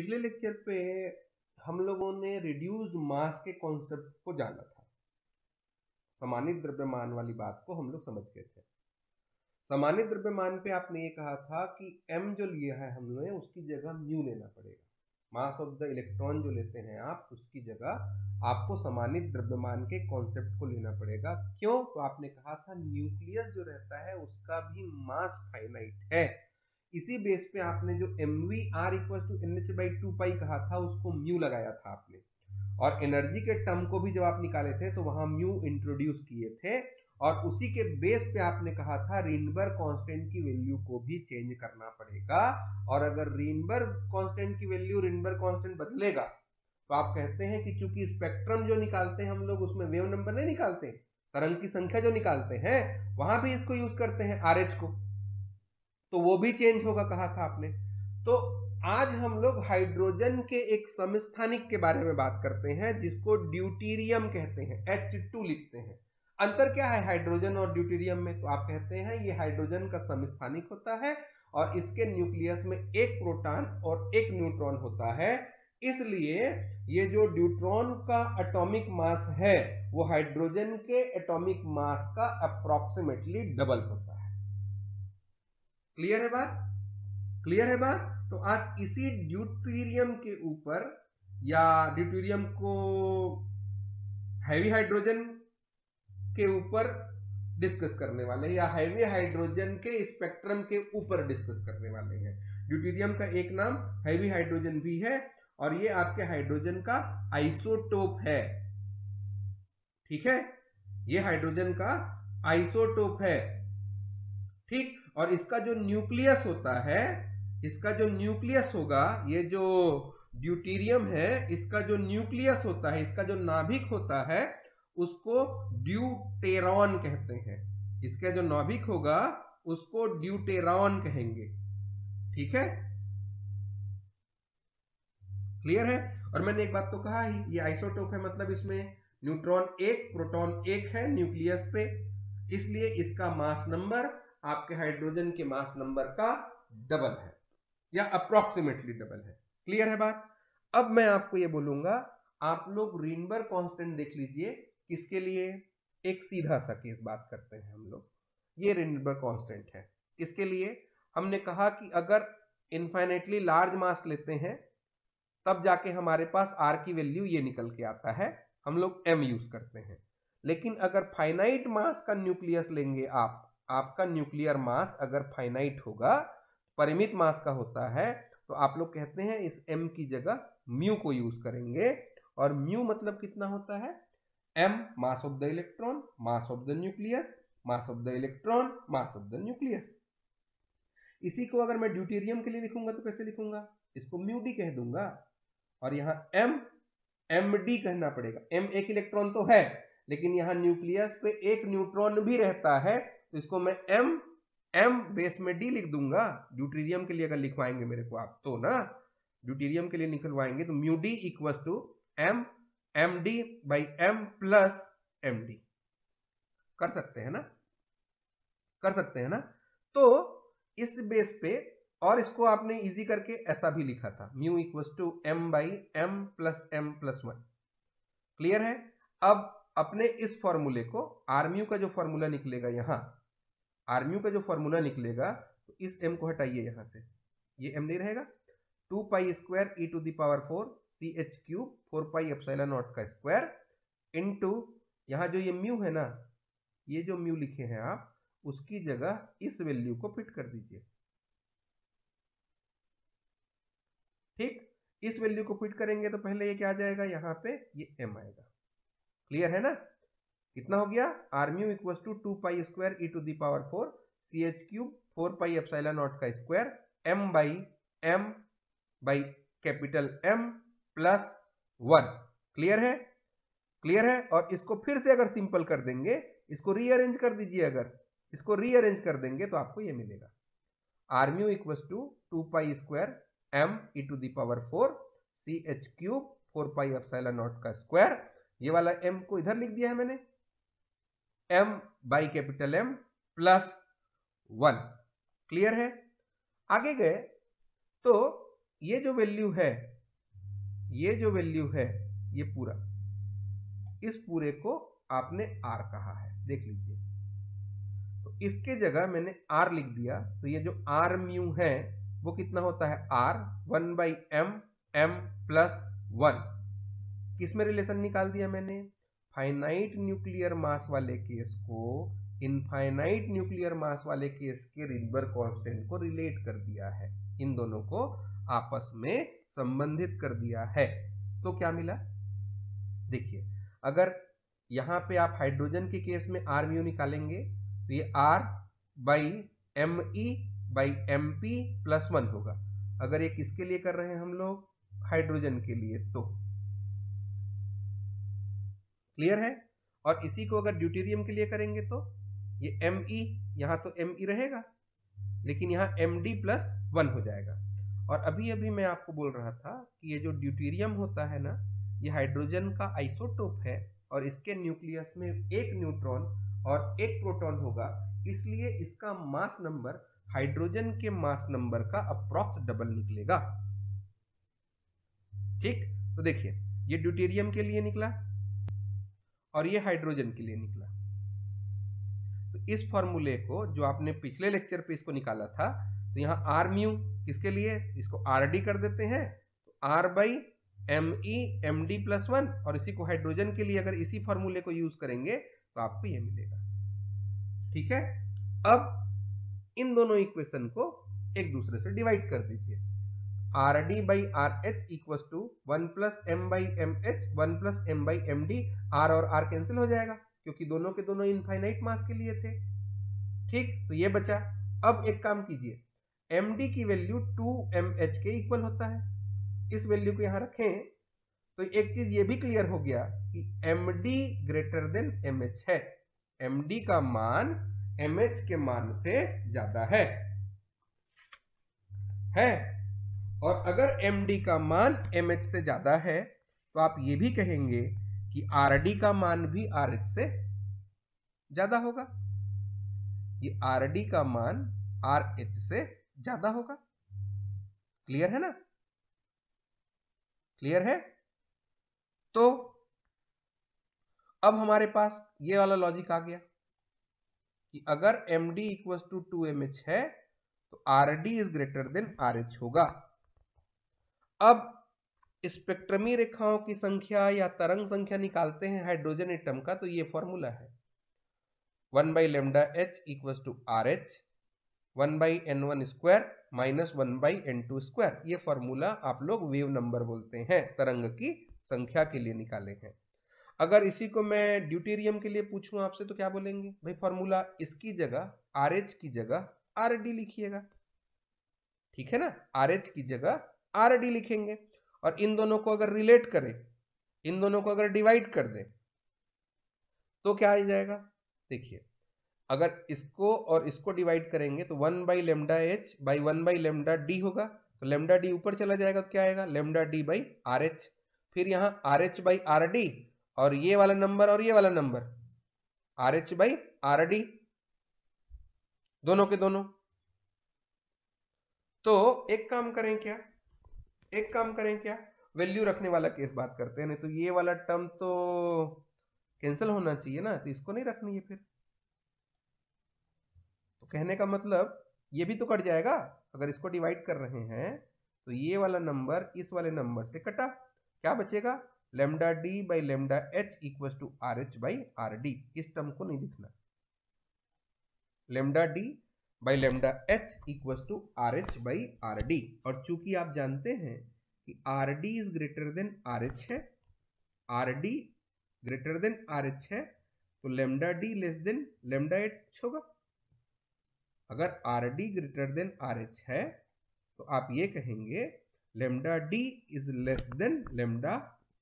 पिछले लेक्चर पे हम लोगों ने रिड्यूस्ड मास के कॉन्सेप्ट को जाना था। समानित द्रव्यमान वाली बात को हम लोग समझ गए थे। समानित द्रव्यमान पे आपने ये कहा था कि m जो लिया है हमने उसकी जगह म्यू लेना पड़ेगा। मास ऑफ़ द इलेक्ट्रॉन जो लेते हैं आप, उसकी जगह आपको समानित द्रव्यमान के कॉन्सेप्ट को लेना पड़ेगा। क्यों? तो आपने कहा था न्यूक्लियस जो रहता है, उसका भी मास फाइनाइट है। इसी बेस पे आपने जो M V R equal to N H by two pi कहा था, उसको म्यू लगाया था आपने। और एनर्जी के टर्म को भी जब आप निकाले थे तो वहाँ म्यू इंट्रोड्यूस किए थे। और उसी के बेस पे आपने कहा था रिनबर्ग कांस्टेंट की वैल्यू को भी चेंज करना पड़ेगा। और अगर रिनबर्ग कांस्टेंट की वैल्यू रिनबर्ग कांस्टेंट बदलेगा तो आप कहते हैं कि चूँकि स्पेक्ट्रम जो निकालते हैं हम लोग, उसमें वेव नंबर नहीं निकालते, तरंग की संख्या जो निकालते हैं, वहाँ भी इसको यूज़ करते हैं आर को। तो वो भी चेंज होगा, कहा था आपने। तो आज हम लोग हाइड्रोजन के एक समस्थानिक के बारे में बात करते हैं, जिसको ड्यूटीरियम कहते हैं H2 लिखते हैं। अंतर क्या है हाइड्रोजन और ड्यूटीरियम में? तो आप कहते हैं ये हाइड्रोजन का समस्थानिक होता है और इसके न्यूक्लियस में एक प्रोटॉन और एक न्यूट्रॉन होता है। इसलिए ये जो ड्यूट्रॉन का एटॉमिक मास है, वो हाइड्रोजन के एटॉमिक मास का अप्रोक्सीमेटली डबल होता है। क्लियर है बात? क्लियर है बात? तो आज इसी ड्यूटेरियम के ऊपर या ड्यूटेरियम को हैवी हाइड्रोजन के ऊपर डिस्कस करने वाले हैं या हैवी हाइड्रोजन के स्पेक्ट्रम के ऊपर डिस्कस करने वाले हैं। ड्यूटीरियम का एक नाम हैवी हाइड्रोजन भी है और ये आपके हाइड्रोजन का आइसोटोप है। ठीक है? ये हाइड्रोजन का आइसोटोप है। ठीक? और इसका जो न्यूक्लियस होता है, इसका जो न्यूक्लियस होगा, ये जो ड्यूटीरियम है, इसका जो न्यूक्लियस होता है, इसका जो नाभिक होता है, उसको ड्यूटेरॉन कहते हैं। इसका जो नाभिक होगा, उसको ड्यूटेरॉन कहेंगे। ठीक है? क्लियर है? और मैंने एक बात तो कहा ही, ये आइसोटोप है मतलब इसमें न्यूट्रॉन एक, प्रोटॉन एक है न्यूक्लियस पे। इसलिए इसका मास नंबर आपके हाइड्रोजन के मास नंबर का डबल है, या अप्रोक्सीमेटली डबल है। क्लियर है बात? अब मैं आपको ये बोलूँगा, आप लोग रीनबर कांस्टेंट देख लीजिए, किसके लिए? एक सीधा सा केस बात करते हैं हम लोग। ये रिनबर कांस्टेंट है। किसके लिए? हमने कहा कि अगर इन्फाइनेटली लार्ज मास लेते हैं, तब जाके हमारे पास आर की वैल्यू ये निकल के आता है। हम लोग एम यूज़ करते हैं। लेकिन अगर फाइनाइट मास का न्यूक्लियस लेंगे आप आपका न्यूक्लियर मास अगर फाइनाइट होगा, परिमित मास का होता है तो आप लोग कहते हैं इस एम की जगह म्यू को यूज़ करेंगे। और म्यू मतलब कितना होता है? M, mass of the electron, mass of the nucleus, mass of the electron, mass of the nucleus. इसी को अगर मैं ड्यूटेरियम के लिए लिखूँगा तो कैसे लिखूँगा? इसको म्यू डी कह दूँगा। और यहाँ m एम डी कहना पड़ेगा। M एक इलेक्ट्रॉन तो है, लेकिन यहाँ न्यूक्लियस पे एक न्यूट्रॉन भी रहता है। तो इसको मैं एम एम बेस में डी लिख दूँगा। ड्यूटेरियम के लिए अगर लिखवाएँगे मेरे को आप तो ना ड्यूटेरियम के लिए निकलवाएँगे तो mu D equal to M M D by M plus M D कर सकते हैं ना? कर सकते हैं ना? तो इस बेस पे और इसको आपने इजी करके ऐसा भी लिखा था। Mu equal to M by M plus M plus one clear है? अब अपने इस फॉर्मूले को आर्म्यू का जो फॉर्मूला निकलेगा यहाँ आर्म्यू का जो फॉर्मूला निकलेगा तो इस एम को हटाइए यहाँ से। ये एम नहीं रहेगा। Two pi square E to the power four C H cube four pi epsilon naught का स्क्वायर इंटू यहाँ जो ये म्यू है ना, ये जो म्यू लिखे हैं आप, उसकी जगह इस वैल्यू को फिट कर दीजिए। ठीक? इस वैल्यू को फिट करेंगे तो पहले ये क्या आ जाएगा? यहाँ पे ये एम आएगा। क्लियर है ना? कितना हो गया? R mu equal to two pi square E to the power four C H cube four pi epsilon naught का square M by M by capital M plus one clear है? Clear है? और इसको फिर से अगर सिंपल कर देंगे, इसको रीअरेंज कर दीजिए अगर, इसको रीअरेंज कर देंगे तो आपको ये मिलेगा। R mu equal to two pi square M E to the power four C H cube four pi epsilon naught का स्क्वायर ये वाला एम को इधर लिख दिया है मैंने। M by capital M plus one clear है? आगे गए तो ये जो वैल्यू है, ये जो वैल्यू है, ये पूरा। इस पूरे को आपने आर कहा है, देख लीजिए। तो इसके जगह मैंने आर लिख दिया तो ये जो आर म्यू है, वो कितना होता है R one by M M plus one किसमें रिलेशन निकाल दिया मैंने? फाइनाइट न्यूक्लियर मास वाले केस को इनफाइनाइट न्यूक्लियर मास वाले केस के रिडबर कांस्टेंट को रिलेट कर दिया है। इन दोनों को आपस में संबंधित कर दिया है। तो क्या मिला? देखिए, अगर यहाँ पे आप हाइड्रोजन के केस में आर म्यू निकालेंगे तो ये R by M E by M P plus one होगा। अगर ये किसके लिए कर रहे हैं हम लोग? हाइड्रोजन के लिए। तो क्लियर है? और इसी को अगर ड्यूटेरियम के लिए करेंगे तो? ये एम ई यहाँ तो एम ई रहेगा, लेकिन यहाँ एम डी प्लस वन हो जाएगा। और अभी अभी मैं आपको बोल रहा था कि ये जो ड्यूटेरियम होता है ना, ये हाइड्रोजन का आइसोटोप है और इसके न्यूक्लियस में एक न्यूट्रॉन और एक प्रोटॉन होगा, इसलिए इसका मास नंबर हाइड्रोजन के मास नंबर का अप्रॉक्स डबल निकलेगा। ठीक? तो देखिए, ये ड्यूटेरियम के लिए निकला और ये हाइड्रोजन के लिए निकला। तो इस फॉर्मूले को जो आपने पिछले लेक्चर पे इसको निकाला था तो यहाँ आर म्यू किसके लिए? इसको आर डी कर देते हैं। तो R by M E M D plus one और इसी को हाइड्रोजन के लिए अगर इसी फॉर्मूले को यूज़ करेंगे तो आपको ये मिलेगा। ठीक है? अब इन दोनों इक्वेशन को एक दूसरे से डिवाइड कर दीजिए। R D by R H equal to one plus M by M H one plus M by M D R और आर कैंसिल हो जाएगा, क्योंकि दोनों के दोनों इनफाइनाइट मास के लिए थे। ठीक तो ये बचा। अब एक काम कीजिए एम डी की वैल्यू टू एम एच के इक्वल होता है। इस वैल्यू को यहाँ रखें तो एक चीज़ ये भी क्लियर हो गया कि M D greater than M H है। एम डी का मान एम एच के मान से ज़्यादा है। है। और अगर एम डी का मान एम एच से ज़्यादा है तो आप ये भी कहेंगे कि आर डी का मान भी आर एच से ज़्यादा होगा। ये आर डी का मान आर एच से ज़्यादा होगा। क्लियर है ना? क्लियर है? तो अब हमारे पास ये वाला लॉजिक आ गया कि अगर M D equal to two M H है तो R D is greater than R H होगा। अब स्पेक्ट्रमी रेखाओं की संख्या या तरंग संख्या निकालते हैं हाइड्रोजन एटम का तो ये फॉर्मूला है। One by lambda H equal to R H, one by N one square minus one by N two square. ये फॉर्मूला आप लोग वेव नंबर बोलते हैं, तरंग की संख्या के लिए निकाले हैं। अगर इसी को मैं ड्यूटेरियम के लिए पूछूँ आपसे तो क्या बोलेंगे? भाई फॉर्मूला इसकी जगह, आर की जगह, आर लिखिएगा। ठीक है ना? आरएच की जगह आर डी लिखेंगे और इन दोनों को अगर रिलेट करें, इन दोनों को अगर डिवाइड कर दें तो क्या आ जाएगा? देखिए, अगर इसको और इसको डिवाइड करेंगे तो one by lambda H by one by lambda D होगा तो लेमडा डी ऊपर चला जाएगा तो क्या आएगा? Lambda D by R H. फिर यहाँ R H by R D और ये वाला नंबर और ये वाला number, R H by R D, दोनों के दोनों। तो एक काम करें क्या? एक काम करें क्या? वैल्यू रखने वाला केस बात करते हैं, नहीं तो ये वाला टर्म तो कैंसिल होना चाहिए ना तो इसको नहीं रखनी है फिर। तो कहने का मतलब ये भी तो कट जाएगा, अगर इसको डिवाइड कर रहे हैं तो ये वाला नंबर इस वाले नंबर से कटा। क्या बचेगा? Lambda D by lambda H equal to R H by R D इस टर्म को नहीं लिखना। Lambda D by lambda H equal to R H by R D और चूँकि आप जानते हैं कि R D is greater than R H है R D greater than R H है तो lambda D less than lambda H होगा। अगर R D greater than R H है तो आप ये कहेंगे lambda D is less than lambda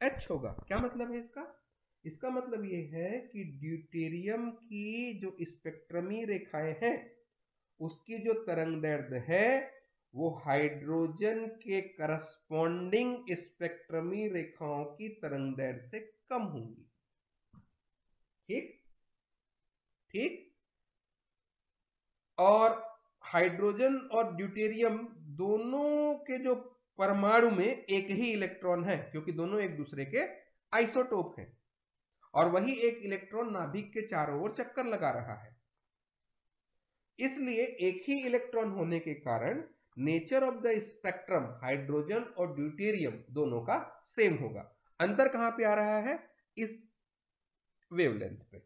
H होगा। क्या मतलब है इसका? इसका मतलब ये है कि ड्यूटेरियम की जो स्पेक्ट्रमी रेखाएँ हैं उसकी जो तरंग दर्द है, वो हाइड्रोजन के करस्पॉन्डिंग स्पेक्ट्रमी रेखाओं की तरंग दर्द से कम होंगी। ठीक? ठीक? और हाइड्रोजन और ड्यूटेरियम दोनों के जो परमाणु में एक ही इलेक्ट्रॉन है, क्योंकि दोनों एक दूसरे के आइसोटोप हैं। और वही एक इलेक्ट्रॉन नाभिक के चारों ओर चक्कर लगा रहा है। इसलिए एक ही इलेक्ट्रॉन होने के कारण nature of the spectrum, hydrogen और ड्यूटेरियम दोनों का सेम होगा। अंतर कहाँ पे आ रहा है? इस वेवलेंथ पे।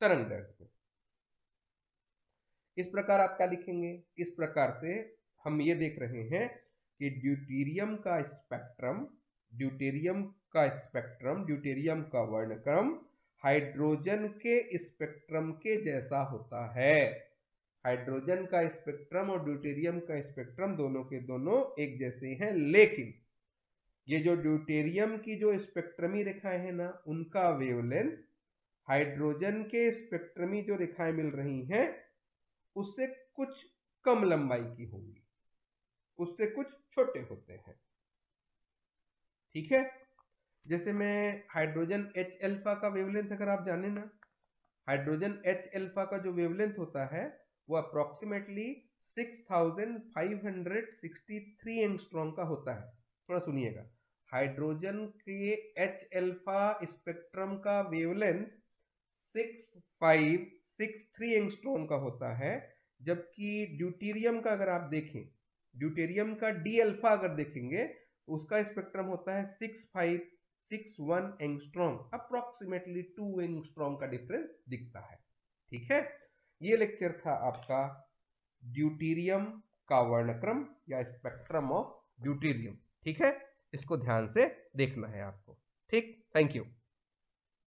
तरंग पे। इस प्रकार आप क्या लिखेंगे? इस प्रकार से हम ये देख रहे हैं कि ड्यूटेरियम का स्पेक्ट्रम, ड्यूटेरियम का स्पेक्ट्रम, ड्यूटेरियम का वर्णक्रम हाइड्रोजन के स्पेक्ट्रम के जैसा होता है। हाइड्रोजन का स्पेक्ट्रम और ड्यूटेरियम का स्पेक्ट्रम दोनों के दोनों एक जैसे हैं, लेकिन ये जो ड्यूटेरियम की जो स्पेक्ट्रमी रेखाएँ हैं ना, उनका वेवलेंथ हाइड्रोजन के स्पेक्ट्रमी जो रेखाएँ मिल रही हैं, उससे कुछ कम लंबाई की होंगी। उससे कुछ छोटे होते हैं। ठीक है? जैसे मैं हाइड्रोजन एच एल्फा का वेवलेंथ अगर आप जाने ना हाइड्रोजन एच एल्फा का जो वेवलेंथ होता है, वो अप्रोक्सीमेटली 6563 एंगस्ट्रॉन्ग का होता है। थोड़ा सुनिएगा। हाइड्रोजन के एच एल्फा स्पेक्ट्रम का वेवलेंथ 6563 एंगस्ट्रॉन का होता है, जबकि ड्यूटेरियम का अगर आप देखें ड्यूटेरियम का डी अल्फ़ा अगर देखेंगे, उसका स्पेक्ट्रम होता है six five six one angstrom approximately two angstrom का डिफरेंस दिखता है। ठीक है? ये लेक्चर था आपका ड्यूटीरियम का वर्णक्रम या स्पेक्ट्रम ऑफ़ ड्यूटीरियम ठीक है? इसको ध्यान से देखना है आपको। ठीक? Thank you